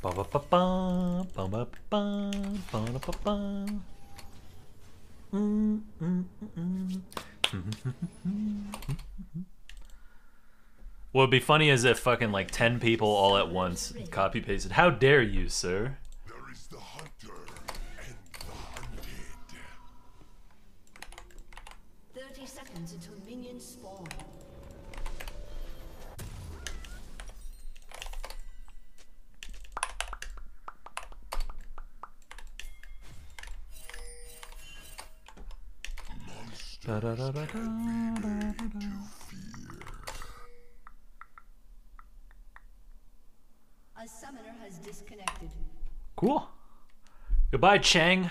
Ba ba ba ba ba ba ba ba ba ba ba. What would be funny is if fucking like 10 people all at once copy pasted. How dare you, sir? Da, da, da, cool. Goodbye, Chang.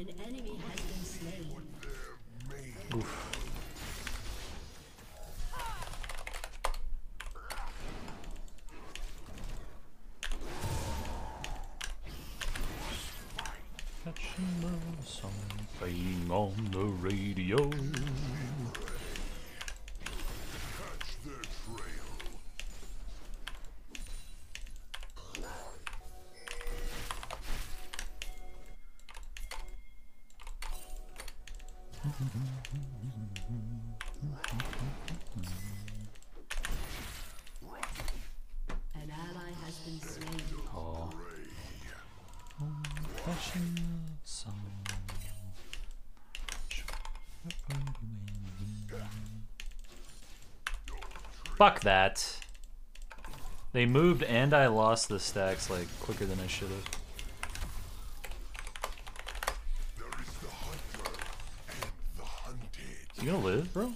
An enemy has been slain. Catching Catching the song. Fuck that. They moved and I lost the stacks like quicker than I should have. There is the hunter and the hunted. You gonna live, bro? An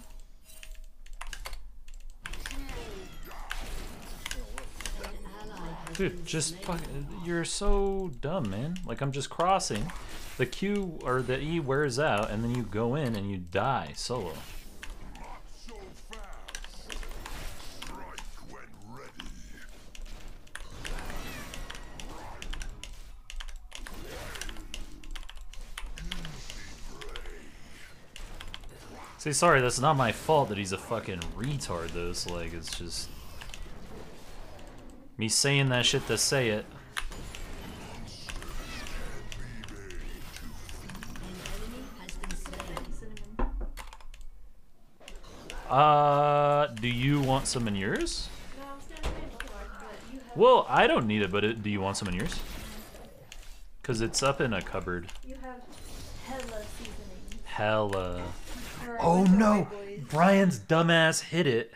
ally has Dude, just slain. fuck. You're so dumb, man. Like I'm just crossing. The Q or the E wears out, and then you go in and you die solo. See, sorry, that's not my fault that he's a fucking retard, though. So, like, it's just. Me saying that shit to say it. Uh, do you want some in yours? Well, I don't need it, but it, do you want some in yours? Because it's up in a cupboard. you have hella seasoning. Hella. Oh no! Brian's dumbass hit it.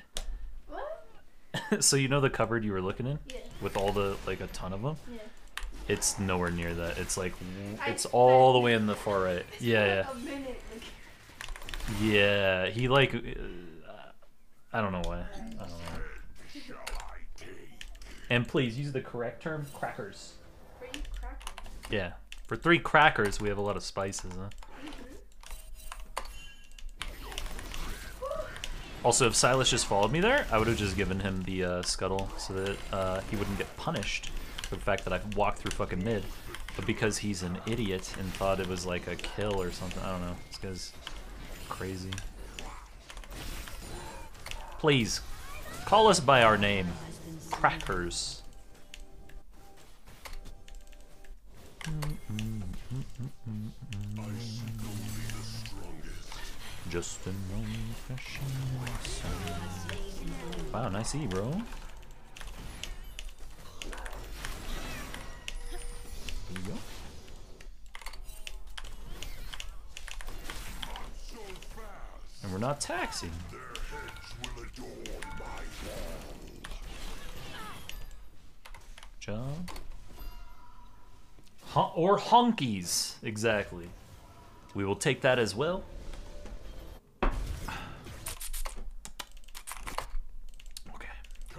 So you know the cupboard you were looking in? Yeah. With all the, like, a ton of them? Yeah. It's nowhere near that. It's like, I it's all the way in the far right. Yeah, yeah. Yeah, he like, uh, I don't know why. I don't know. I? And please use the correct term, crackers. Crackers. Yeah. For three crackers, we have a lot of spices, huh? Also, if Sylas just followed me there, I would have just given him the uh, scuttle so that uh, he wouldn't get punished for the fact that I walked through fucking mid. But because he's an idiot and thought it was like a kill or something, I don't know. This guy's crazy. Please, call us by our name. Crackers. Just an old-fashioned song. Wow, nice E, bro. There you go. And we're not taxing. or honkies, exactly. We will take that as well. Okay.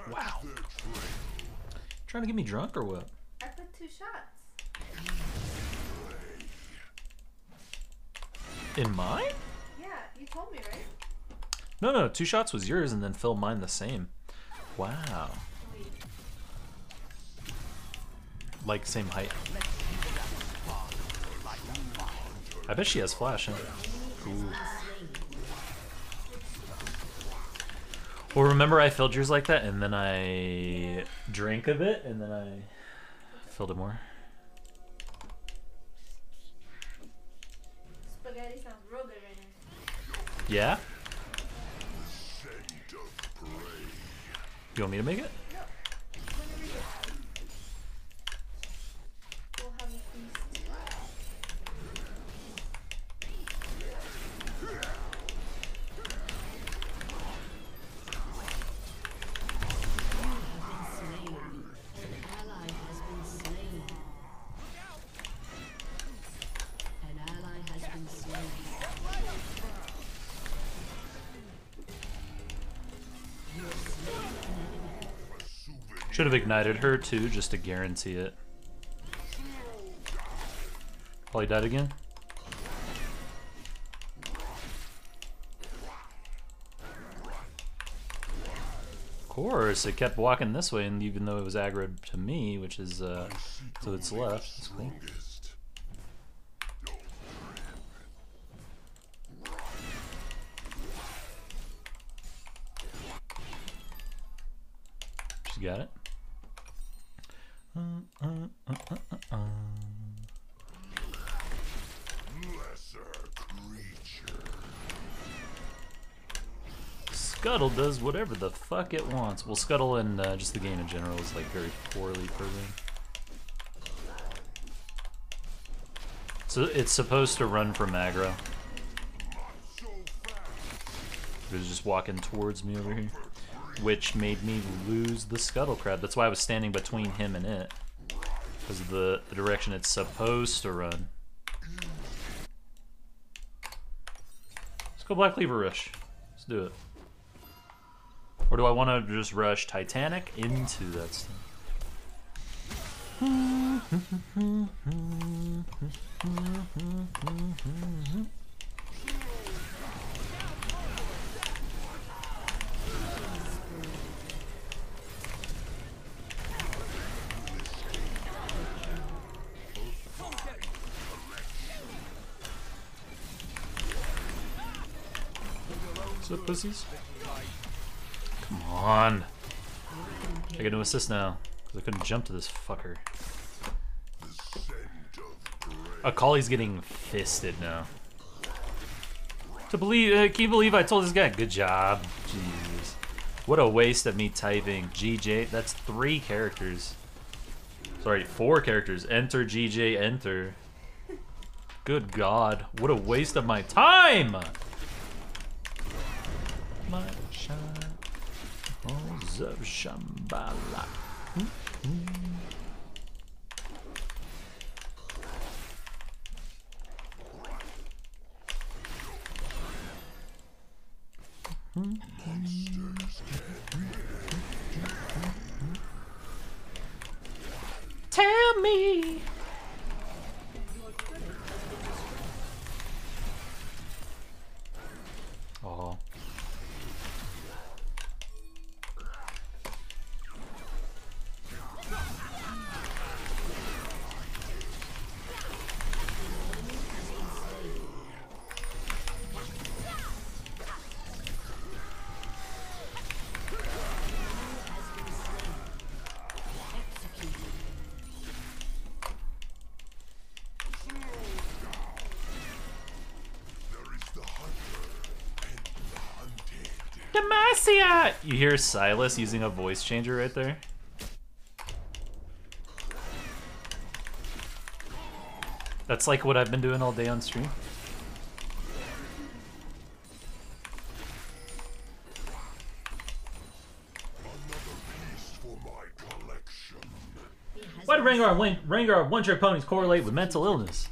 Wow. Trying to get me drunk or what? I put two shots. In mine? Yeah, you told me, right? No, no, two shots was yours and then fill mine the same. Wow. Like same height. I bet she has flash, huh? Ooh. Well, remember I filled yours like that, and then I drank a bit, and then I filled it more. Spaghetti sounds real good right now. Yeah? You want me to make it? Should have ignited her too, just to guarantee it. Probably died again. Of course, it kept walking this way, and even though it was aggroed to me, which is uh, to its left, cool. Scuttle does whatever the fuck it wants. Well, Scuttle and uh, just the game in general is like very poorly programmed. So it's supposed to run from aggro. It was just walking towards me over here, which made me lose the Scuttle Crab. That's why I was standing between him and it, because of the, the direction it's supposed to run. Let's go Black Cleaver Rush. Let's do it. Or do I want to just rush Titanic into that stuff? What's pussies? Come on. I get no assist now, because I couldn't jump to this fucker. Akali's getting fisted now. To believe, uh, can you believe I told this guy? Good job. Jesus. What a waste of me typing GJ. That's three characters. Sorry, four characters. Enter GJ, enter. Good God. What a waste of my time! My of Shambhala. Hmm? Hmm? Demacia! You hear Sylas using a voice changer right there? That's like what I've been doing all day on stream. Why do Rengar, win- Rengar one-trick ponies correlate with mental illness?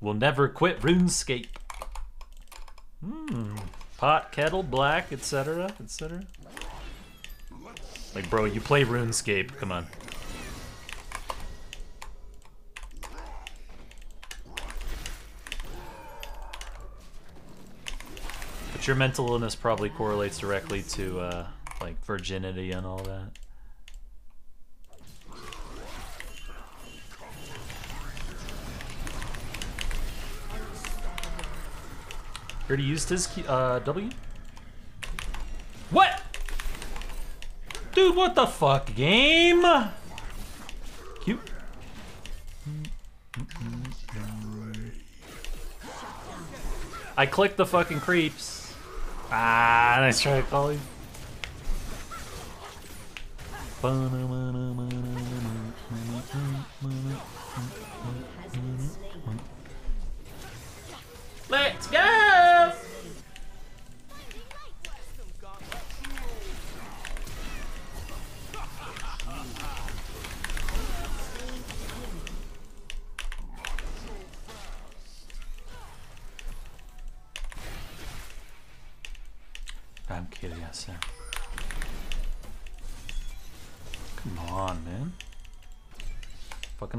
We'll never quit RuneScape. Pot, kettle, black, etc., etc. Like, bro, you play RuneScape. Come on. But your mental illness probably correlates directly to, uh, like, virginity and all that. Already used his uh, W? What? Dude, what the fuck, game? Cute. I clicked the fucking creeps. Ah, nice try, Collie.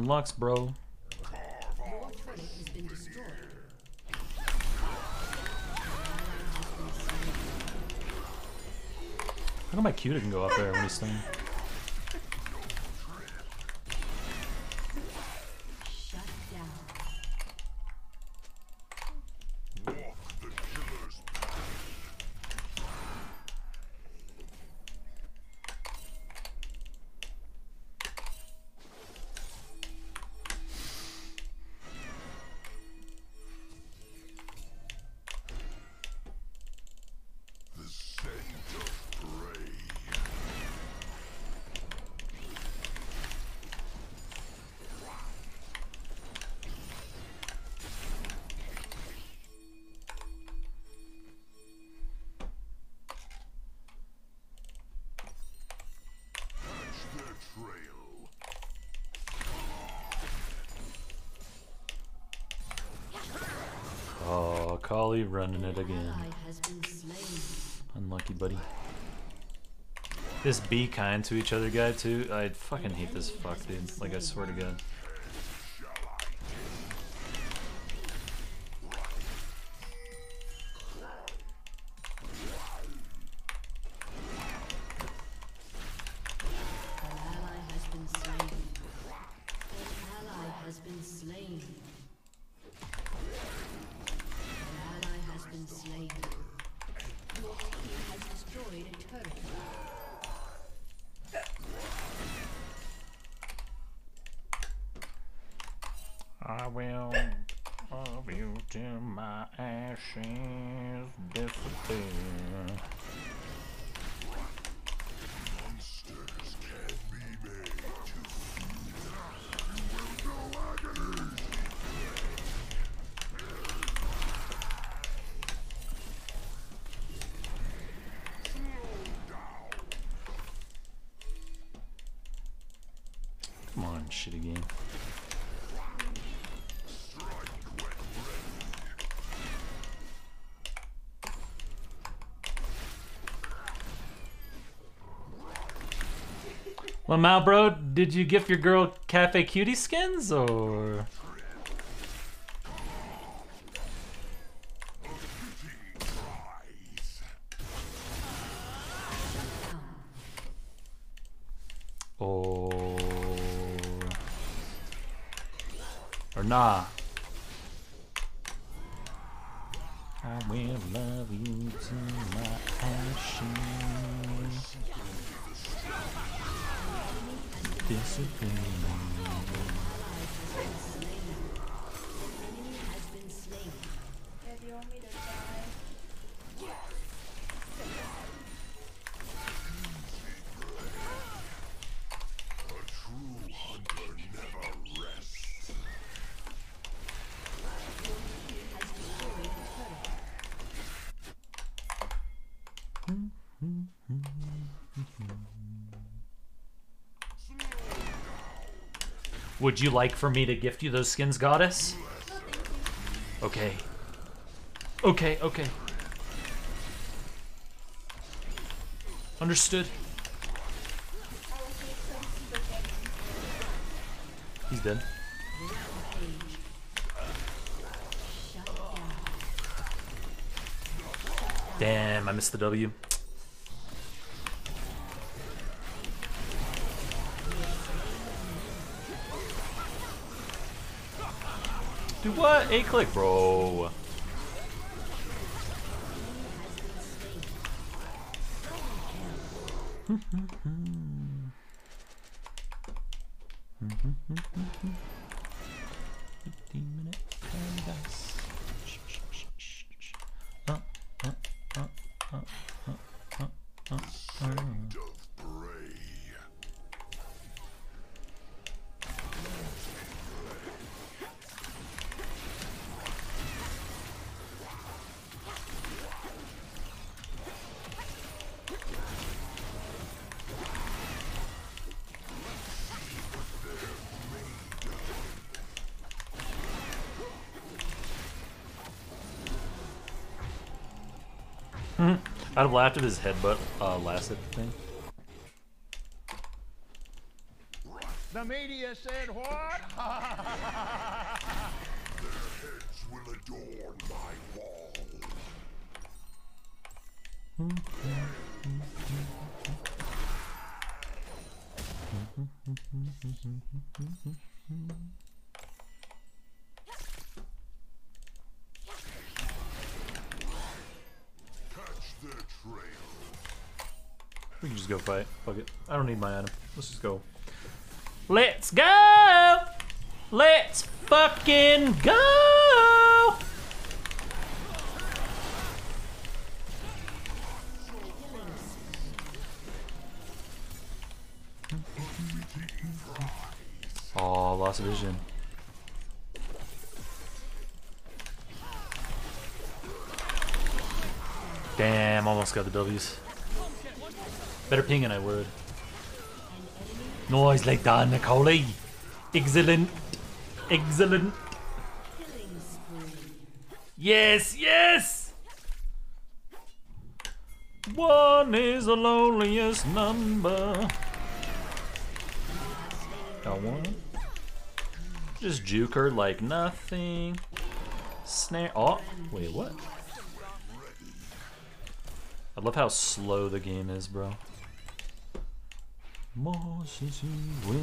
Fucking Lux, bro. How come my Q can go up there when he's stunned? Oh, Kali running it again. Ally has been slain. Unlucky, buddy. This be kind to each other guy, too. I fucking hate this fuck, dude. Like, I swear to God. Till my ashes disappear. Well, Mal, bro, did you gift your girl Cafe Cutie skins or? Or. Or nah. Disappear. Would you like for me to gift you those skins, goddess? You. Okay. Okay, okay. Understood. He's dead. Damn, I missed the W. A click, bro. I'd have laughed if his headbutt uh, lasted thing. The media said what? We can just go fight. Fuck it. I don't need my item. Let's just go. Let's go! Let's fucking go! Oh, lost vision. Damn, almost got the W's. Better ping than I would. Noise like that, Nicole. Excellent. Excellent. Yes, yes! One is the loneliest number. Got one. Just juke her like nothing. Snare. Oh, wait, what? I love how slow the game is, bro. Went away.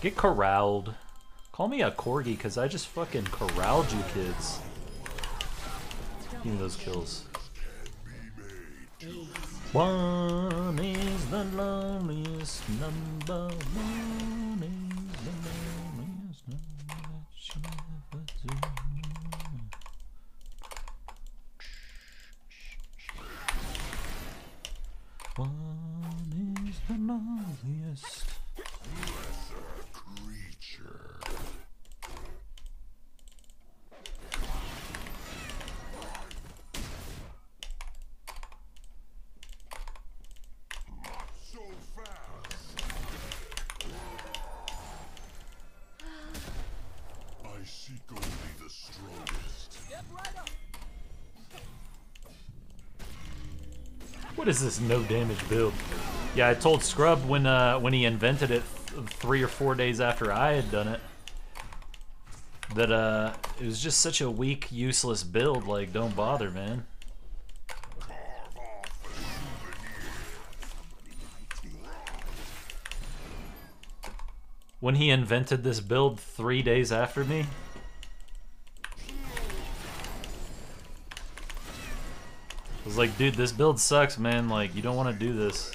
Get corralled. Call me a corgi, because I just fucking corralled you kids. Give me those kills. One is the loneliest number. One is the loneliest number that you ever do. One is the loneliest. Creature. Not so fast. I seek only the strongest. What is this no damage build? Yeah, I told Scrub when uh, when he invented it th- three or four days after I had done it that uh, it was just such a weak, useless build. Like, don't bother, man. When he invented this build three days after me, was like, dude, this build sucks, man. Like, you don't want to do this.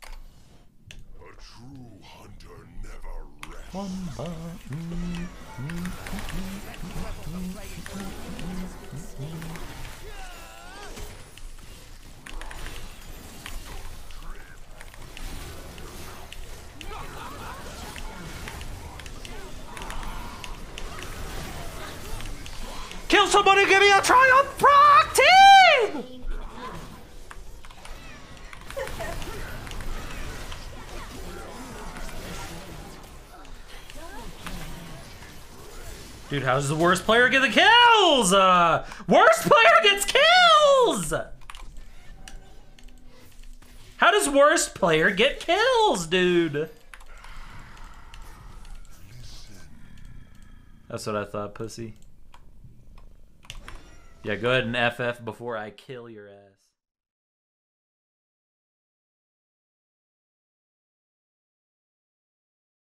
A true hunter never rests. One. Kill somebody, give me a triumph proc! Dude, how does the worst player get the kills? Uh, worst player gets kills! How does worst player get kills, dude? That's what I thought, pussy. Yeah, go ahead and FF before I kill your ass.